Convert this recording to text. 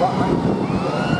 What?